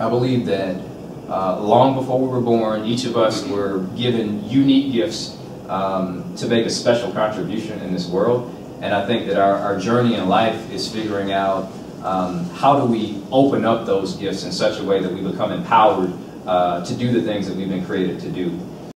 I believe that uh, long before we were born, each of us were given unique gifts um, to make a special contribution in this world. And I think that our, our journey in life is figuring out um, how do we open up those gifts in such a way that we become empowered uh, to do the things that we've been created to do.